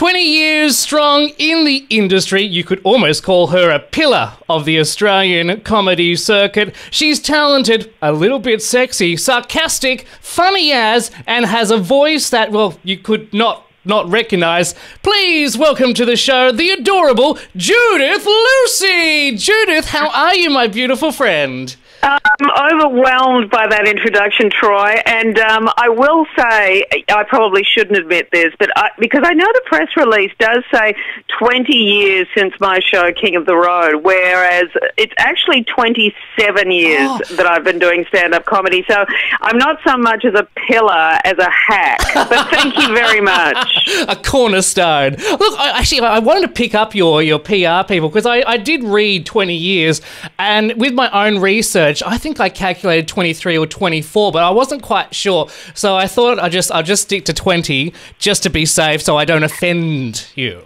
20 years strong in the industry, you could almost call her a pillar of the Australian comedy circuit. She's talented, a little bit sexy, sarcastic, funny as, and has a voice that, well, you could not not recognize. Please welcome to the show the adorable Judith Lucy. Judith, how are you, my beautiful friend? I'm overwhelmed by that introduction, Troy, and um, I will say I probably shouldn't admit this, but I, because I know the press release does say 20 years since my show King of the Road, whereas it's actually 27 years oh. that I've been doing stand-up comedy. So I'm not so much as a pillar as a hack, but thank you very much. a cornerstone. Look, I, actually, I wanted to pick up your your PR people because I, I did read 20 years, and with my own research I think I calculated 23 or 24, but I wasn't quite sure. So I thought I just I'll just stick to 20 just to be safe so I don't offend you.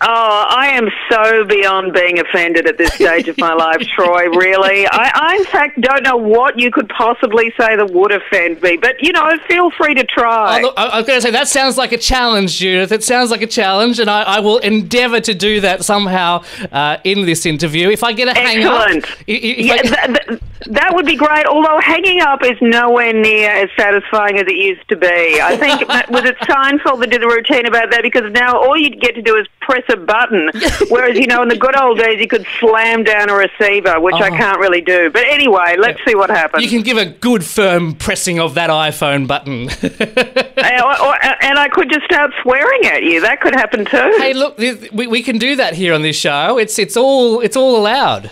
Oh, I am so beyond being offended at this stage of my life, Troy, really. I, I, in fact, don't know what you could possibly say that would offend me, but, you know, feel free to try. Oh, look, I, I, was going to say, that sounds like a challenge, Judith. It sounds like a challenge, and I, I will endeavour to do that somehow uh, in this interview. If I get a hang up. yeah, th- that would be great, although hanging up is nowhere near as satisfying as it used to be. I think, was it Seinfeld that did a routine about that? Because now all you get to do is press a button. Whereas, you know, in the good old days, you could slam down a receiver, which oh. I can't really do. But anyway, let's yeah. see what happens. You can give a good firm pressing of that iPhone button. and, or, and I could just start swearing at you. That could happen too. Hey, look, we, we can do that here on this show. It's it's all it's all allowed.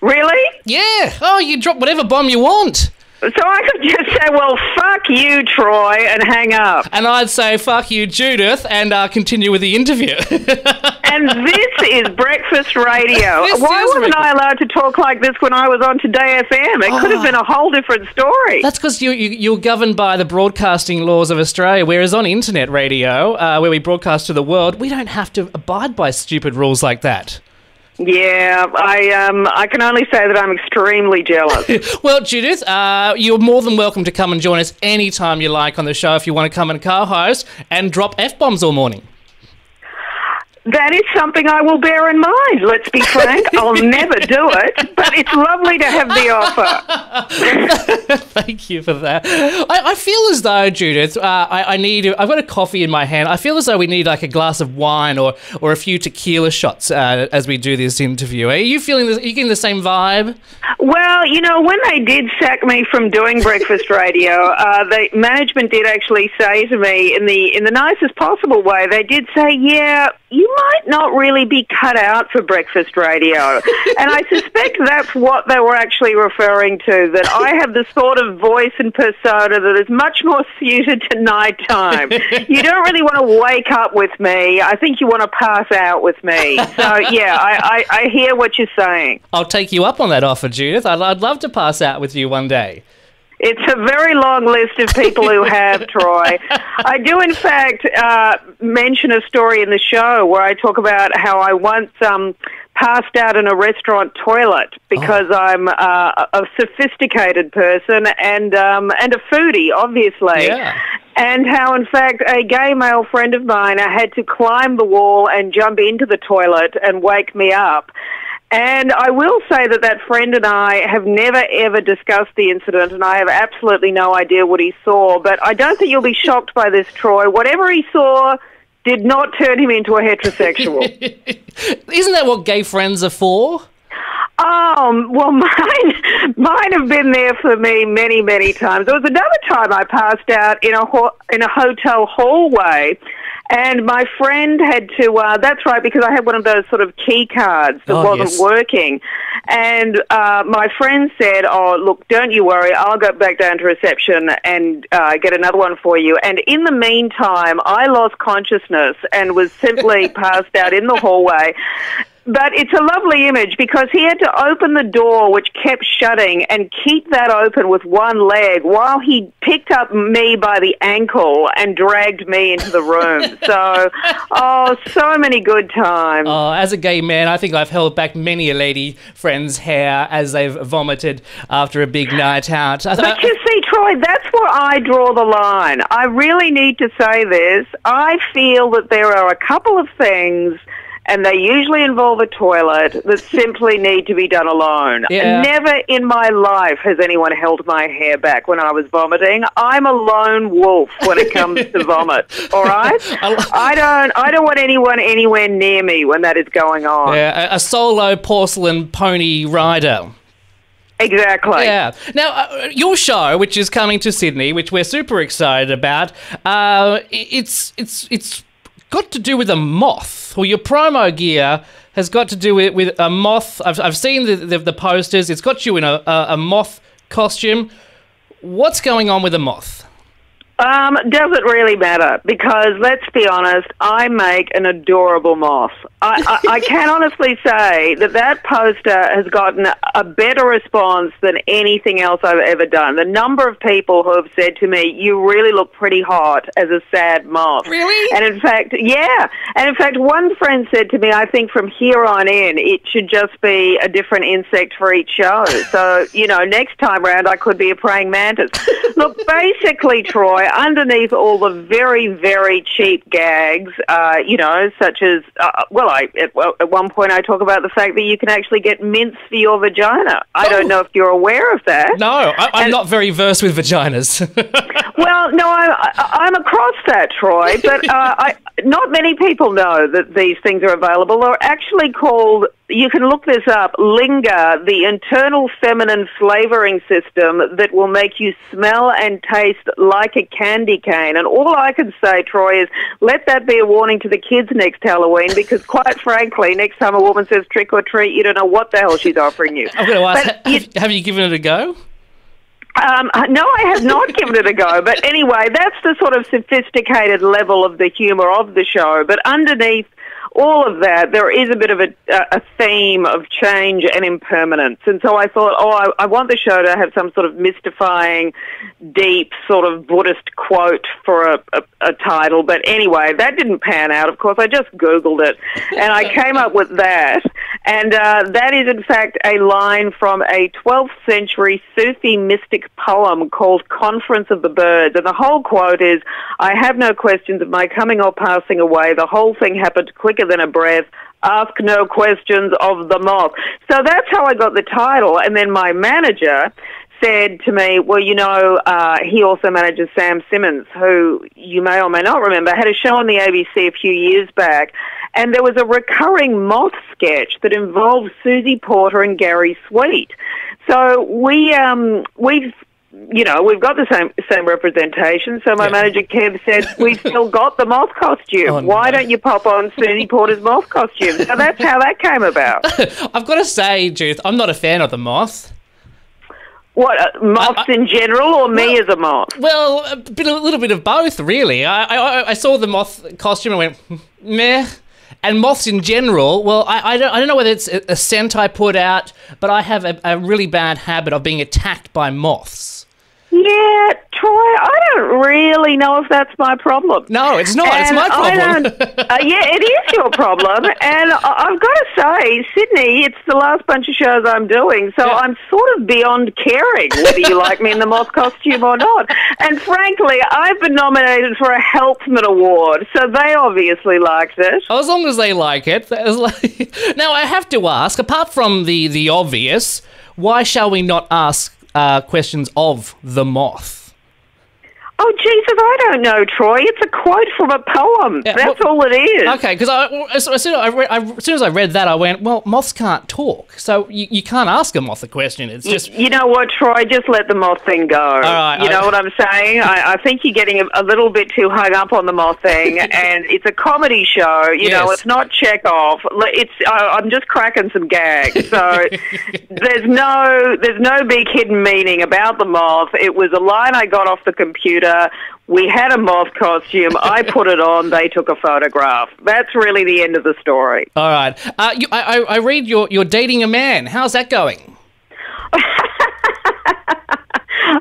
Really? Yeah. Oh, you drop whatever bomb you want. So I could just say, well, fuck you, Troy, and hang up. And I'd say, fuck you, Judith, and uh, continue with the interview. and this is breakfast radio. This Why wasn't I allowed to talk like this when I was on Today FM? It oh. could have been a whole different story. That's because you, you, you're governed by the broadcasting laws of Australia, whereas on internet radio, uh, where we broadcast to the world, we don't have to abide by stupid rules like that. Yeah, I um, I can only say that I'm extremely jealous. well, Judith, uh, you're more than welcome to come and join us anytime you like on the show if you want to come and co-host and drop f bombs all morning. That is something I will bear in mind. Let's be frank, I'll never do it, but it's lovely to have the offer. Thank you for that. I, I feel as though, Judith, uh, I, I, need. I've got a coffee in my hand. I feel as though we need like a glass of wine or or a few tequila shots uh, as we do this interview. Are you feeling? This, are you getting the same vibe? Well, you know, when they did sack me from doing breakfast radio, uh, the management did actually say to me in the in the nicest possible way. They did say, "Yeah, you might not really be cut out for breakfast radio. and I suspect that's what they were actually referring to, that I have the sort of voice and persona that is much more suited to nighttime. you don't really want to wake up with me. I think you want to pass out with me. So, yeah, I, I, I hear what you're saying. I'll take you up on that offer, Judith. I'd, I'd love to pass out with you one day. It's a very long list of people who have, Troy. I do, in fact, uh, mention a story in the show where I talk about how I once um, passed out in a restaurant toilet because oh. I'm uh, a sophisticated person and um, and a foodie, obviously. Yeah. And how, in fact, a gay male friend of mine had to climb the wall and jump into the toilet and wake me up. And I will say that that friend and I have never ever discussed the incident, and I have absolutely no idea what he saw. But I don't think you'll be shocked by this, Troy. Whatever he saw did not turn him into a heterosexual. Isn't that what gay friends are for? Um, well, mine, mine have been there for me many, many times. There was another time I passed out in a ho- in a hotel hallway, and my friend had to, uh, that's right, because I had one of those sort of key cards that oh, wasn't yes. working. And uh, my friend said, Oh, look, don't you worry, I'll go back down to reception and uh, get another one for you. And in the meantime, I lost consciousness and was simply passed out in the hallway. But it's a lovely image because he had to open the door, which kept shutting, and keep that open with one leg while he picked up me by the ankle and dragged me into the room. so, oh, so many good times. Oh, as a gay man, I think I've held back many a lady friend's hair as they've vomited after a big night out. But you uh, see, Troy, that's where I draw the line. I really need to say this. I feel that there are a couple of things and they usually involve a toilet that simply need to be done alone. Yeah. Never in my life has anyone held my hair back when I was vomiting. I'm a lone wolf when it comes to vomit. All right, I don't. I don't want anyone anywhere near me when that is going on. Yeah, a, a solo porcelain pony rider. Exactly. Yeah. Now, uh, your show, which is coming to Sydney, which we're super excited about, uh, it's it's it's got to do with a moth. Well, your promo gear has got to do with, with a moth. I've, I've seen the, the, the posters. It's got you in a, a, a moth costume. What's going on with a moth? Um, does it really matter because let's be honest, I make an adorable moth. I, I, I can honestly say that that poster has gotten a better response than anything else I've ever done. The number of people who have said to me, "You really look pretty hot as a sad moth." Really? And in fact, yeah. And in fact, one friend said to me, "I think from here on in, it should just be a different insect for each show." So you know, next time round, I could be a praying mantis. look, basically, Troy underneath all the very, very cheap gags, uh, you know, such as, uh, well, I at, at one point I talk about the fact that you can actually get mints for your vagina. I Oh. don't know if you're aware of that. No, I, I'm And- not very versed with vaginas. Well, no, I, I, I'm across that, Troy, but uh, I, not many people know that these things are available. They're actually called, you can look this up, Linga, the internal feminine flavoring system that will make you smell and taste like a candy cane. And all I can say, Troy, is let that be a warning to the kids next Halloween because, quite frankly, next time a woman says trick or treat, you don't know what the hell she's offering you. I'm going to ask, But ha- you- have, have you given it a go? Um, no, I have not given it a go. But anyway, that's the sort of sophisticated level of the humour of the show. But underneath all of that, there is a bit of a, a theme of change and impermanence. And so I thought, oh, I, I want the show to have some sort of mystifying, deep sort of Buddhist quote for a, a, a title. But anyway, that didn't pan out. Of course, I just Googled it and I came up with that. And uh, that is, in fact, a line from a 12th century Sufi mystic poem called Conference of the Birds. And the whole quote is I have no questions of my coming or passing away. The whole thing happened quicker than a breath. Ask no questions of the moth. So that's how I got the title. And then my manager said to me, well, you know, uh, he also manages Sam Simmons, who you may or may not remember, had a show on the ABC a few years back, and there was a recurring moth sketch that involved Susie Porter and Gary Sweet. So we, um, we've, you know, we've got the same same representation. So my Yeah. manager Kev said, "We've still got the moth costume. Oh, Why no. don't you pop on Susie Porter's moth costume?" So that's how that came about. I've got to say, Judith, I'm not a fan of the moth. What uh, moths in general, or me Well- as a moth? Well, a, bit, a little bit of both, really. I, I, I saw the moth costume and went, meh. And moths in general, well, I, I, don't, I don't know whether it's a, a scent I put out, but I have a, a really bad habit of being attacked by moths. Yeah, Troy, I don't really know if that's my problem. No, it's not. It's And my problem. uh, yeah, it is your problem. And I- I've got to say, Sydney, it's the last bunch of shows I'm doing, so Yeah. I'm sort of beyond caring whether you like me in the moth costume or not. And frankly, I've been nominated for a Helpman Award, so they obviously liked it. As long as they like it. Like- now, I have to ask, apart from the, the obvious, why shall we not ask uh, questions of the moth? Oh, Jesus, I don't know, Troy. It's a quote from a poem. Yeah, That's well- all it is. Okay, because I, as, as, soon as I, read, I, as soon as I read that, I went, well, moths can't talk, so you, you can't ask a moth a question. It's just You know what, Troy? Just let the moth thing go. right, you know what I'm saying? I, I think you're getting a, a little bit too hung up on the moth thing, and it's a comedy show. You know, it's not Chekhov. It's I I'm just cracking some gags. So there's no there's no big hidden meaning about the moth. It was a line I got off the computer, computer. We had a moth costume. I put it on. They took a photograph. That's really the end of the story. All right. Uh, you, I, I I read you're you're dating a man. How's that going?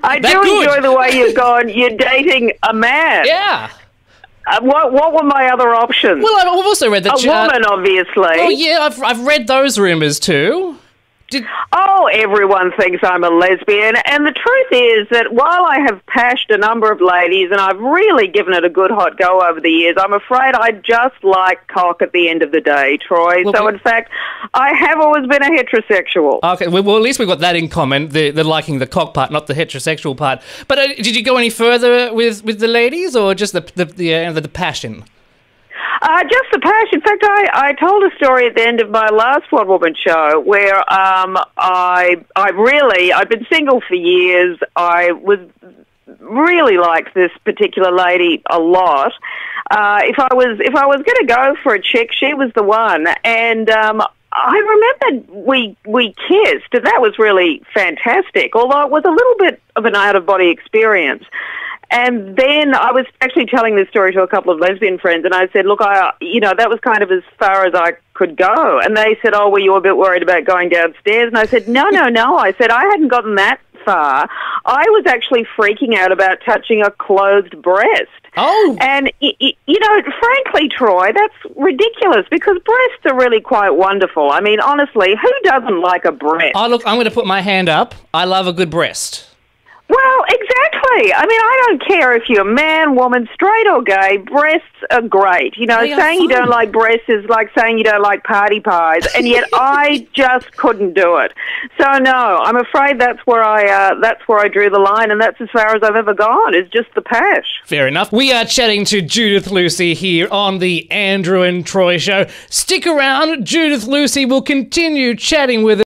I That do good. enjoy the way you've gone. You're dating a man. Yeah. Uh, what What were my other options? Well, I've also read that. a you- uh, woman, obviously. oh yeah, I've I've read those rumors too. Did, Oh, everyone thinks I'm a lesbian. And the truth is that while I have pashed a number of ladies and I've really given it a good hot go over the years, I'm afraid I just like cock at the end of the day, Troy. Well, so, in fact, I have always been a heterosexual. okay, well, at least we've got that in common. The the liking the cock part, not the heterosexual part. But uh, did you go any further with, with the ladies, or just the the the, uh, the, the passion? Uh, just the passion. In fact, I, I told a story at the end of my last One Woman show where um, I I really I've been single for years. I was really liked this particular lady a lot. Uh, if I was if I was going to go for a chick, she was the one. And um, I remembered we we kissed, and that was really fantastic. Although it was a little bit of an out of body experience. And then I was actually telling this story to a couple of lesbian friends, and I said, "Look, I, you know, that was kind of as far as I could go." And they said, "Oh, were you a bit worried about going downstairs?" And I said, "No, no, no." I said, "I hadn't gotten that far. I was actually freaking out about touching a closed breast." Oh, And, you know, frankly, Troy, that's ridiculous because breasts are really quite wonderful. I mean, honestly, who doesn't like a breast? oh look, I'm going to put my hand up. I love a good breast. Well, exactly. I mean, I don't care if you're a man, woman, straight or gay. Breasts are great. You know, They are saying you don't like breasts is like saying you don't like party pies, and yet I just couldn't do it. So no, I'm afraid that's where I uh, that's where I drew the line, and that's as far as I've ever gone. Is just the pash. Fair enough. We are chatting to Judith Lucy here on the Andrew and Troy show. Stick around. Judith Lucy will continue chatting with